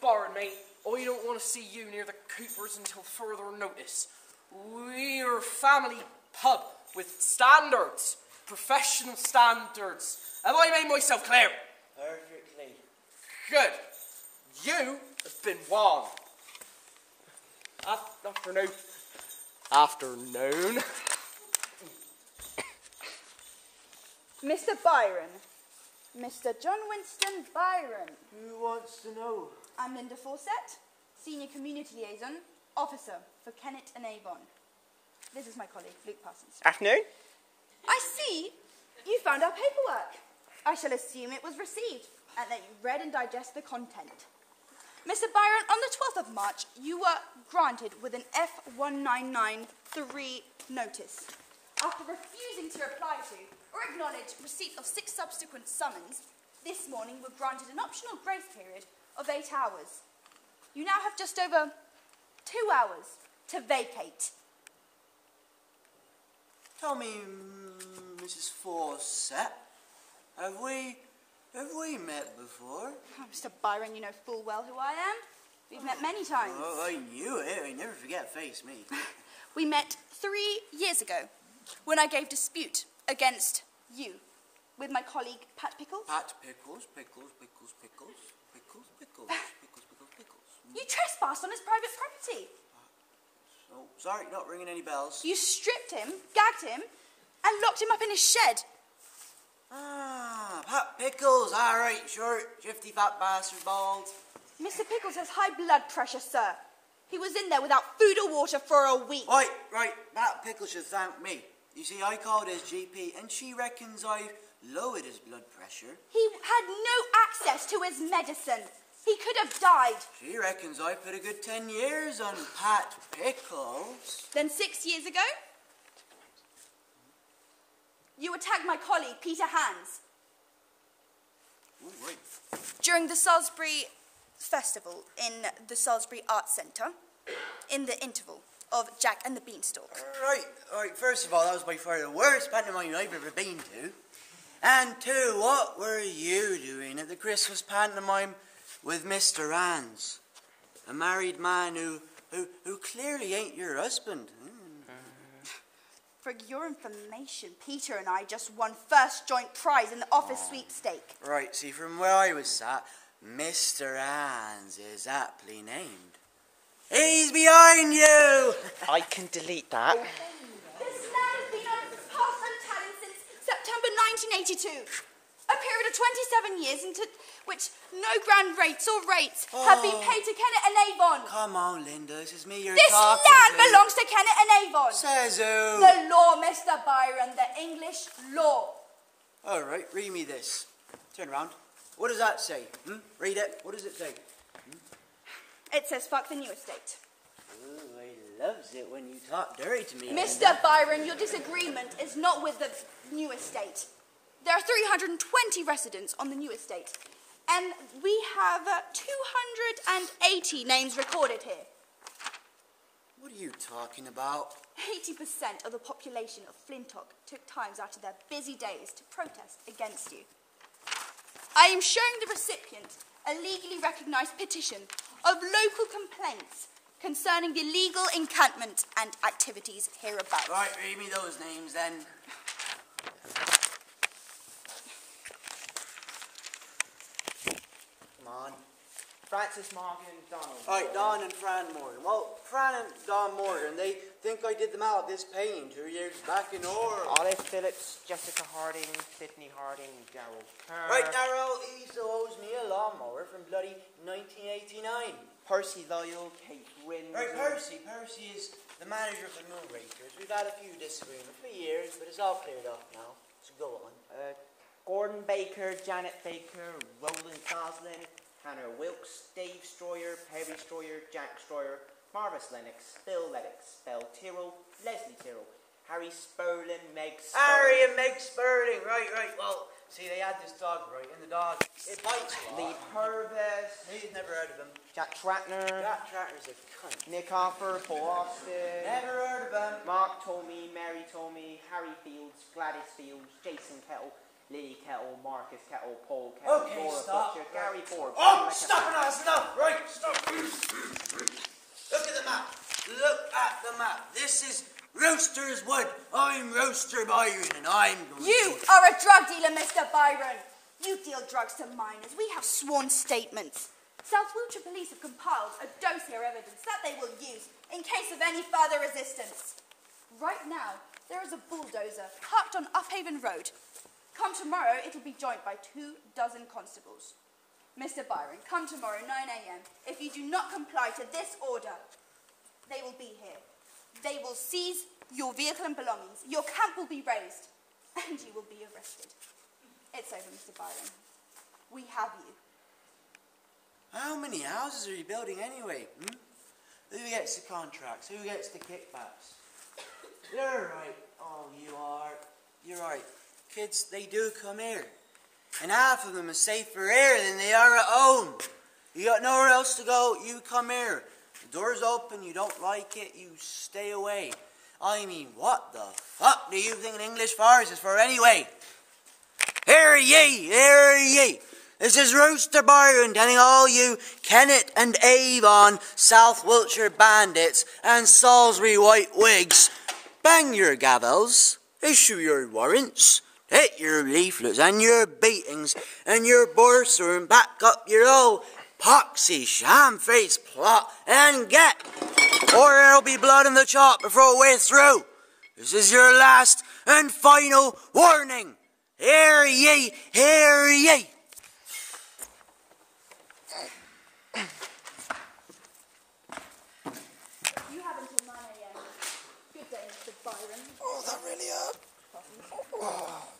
Byron, mate. I don't want to see you near the Coopers until further notice. We're a family pub with standards, professional standards. Have I made myself clear? Perfectly. Good. You have been warned. Af- Afternoon. Afternoon. Mr. Byron. Mr. John Winston Byron. Who wants to know? I'm Linda Fawcett, Senior Community Liaison Officer for Kennet and Avon. This is my colleague, Luke Parsons. Afternoon. I see you found our paperwork. I shall assume it was received and that you read and digest the content. Mr. Byron, on the 12th of March, you were granted with an F1993 notice. After refusing to reply to or acknowledge receipt of six subsequent summons, this morning were granted an optional grace period of eight hours. You now have just over two hours to vacate. Tell me, Mrs. Fawcett, have we have we met before? Oh, Mr. Byron, you know full well who I am. We've met many times. Oh, I knew it. I never forget face me. We met three years ago when I gave dispute against you with my colleague Pat Pickles. Pat pickles, pickles, pickles, pickles, pickles, pickles, pickles, pickles, pickles. You trespassed on his private property. Oh, sorry, not ringing any bells. You stripped him, gagged him, and locked him up in his shed. Ah, Pat Pickles. All right, short, shifty, fat bastard, bald. Mr. Pickles has high blood pressure, sir. He was in there without food or water for a week. Right, right. Pat Pickles should thank me. You see, I called his GP, and she reckons I've lowered his blood pressure. He had no access to his medicine. He could have died. She reckons I put a good ten years on Pat Pickles. Then six years ago, you attacked my colleague, Peter Hans. Ooh, right. During the Salisbury Festival in the Salisbury Arts Centre, in the interval of Jack and the Beanstalk. Right, right. First of all, that was by far the worst pantomime I've ever been to. And two, what were you doing at the Christmas pantomime with Mr. Hans? A married man who, who, who clearly ain't your husband. For your information, Peter and I just won first joint prize in the office sweepstake. Right, see, from where I was sat, Mr. Hans is aptly named. He's behind you! I can delete that. This man has been on pulse and talent since September 1982. A period of 27 years into which no grand rates or rates have been paid to Kennet and Avon. Come on, Linda, this is me you're This talking land to. belongs to Kennet and Avon. Says who? The law, Mr. Byron, the English law. All right, read me this. Turn around. What does that say? Hmm? Read it. What does it say? It says fuck the new estate. Ooh, he loves it when you talk dirty to me. Mr. Byron, your disagreement is not with the new estate. There are 320 residents on the new estate, and we have uh, 280 names recorded here. What are you talking about? 80% of the population of Flintock took times out of their busy days to protest against you. I am showing the recipient a legally recognised petition of local complaints concerning the legal encampment and activities hereabouts. Right, read me those names then. Come on. Francis Morgan Donald. All right, Don and Fran Morgan. Well, Fran and Don Morgan, they think I did them out of this painting two years back in Orr. Olive Phillips, Jessica Harding, Sydney Harding, Darrell Kerr. Right, Darrell, he still owes me a lawnmower from bloody 1989. Percy Loyal, Kate Windsor. Right, Percy. Percy is the manager of the Moonrakers. We've had a few disagreements for years, but it's all cleared up now. So go on. Uh, Gordon Baker, Janet Baker, Roland Goslin, Hannah Wilkes, Dave Stroyer, Perry Stroyer, Jack Stroyer, Marvis Lennox, Bill Lennox, Bell Tyrrell, Leslie Tyrrell, Harry Sperlin, Meg Sperlin. Harry and Meg Spurling. Right, right. Well, see, they had this dog, right, and the dog, it bites a Lee lot. Purvis, He's never heard of him. Jack Tratner, That tractor's a cunt. Nick Hoffer, Paul Austin, Never heard of him. Mark Tomey, Mary Tomey, Harry Fields, Gladys Fields, Jason Kettle, Lily Kettle, Marcus Kettle, Paul Kettle, Okay, Laura stop. Butcher, Gary Ford. Oh, Emma stop it, that's enough. Right, stop. Look at the map. Look at the map. This is Rooster's Wood. I'm Rooster Byron, and I'm going You to... are a drug dealer, Mr. Byron. You deal drugs to minors. We have sworn statements. South Wiltshire Police have compiled a dossier evidence that they will use in case of any further resistance. Right now, there is a bulldozer parked on Upavon Road. Come tomorrow, it'll be joined by two dozen constables. Mr. Byron, come tomorrow, 9 a.m. If you do not comply to this order, they will be here. They will seize your vehicle and belongings. Your camp will be raised, and you will be arrested. It's over, Mr. Byron. We have you. How many houses are you building anyway? Hmm? Who gets the contracts? Who gets the kickbacks? You're right. Oh, you are. You're right. Kids, they do come here. And half of them are safer here than they are at home. You got nowhere else to go, you come here. The door's open, you don't like it, you stay away. I mean, what the fuck do you think an English forest is for anyway? Hear ye, hear ye. This is Rooster Byron telling all you Kennet and Avon South Wiltshire bandits and Salisbury white wigs, bang your gavels, issue your warrants, take your leaflets and your beatings and your bursar and back up your old poxy sham-faced plot and get, or there'll be blood in the chalk before we're through. This is your last and final warning. Hear ye, hear ye. You have until 9 a.m. Good day, Mr. Byron. Oh, that really hurt. Oh.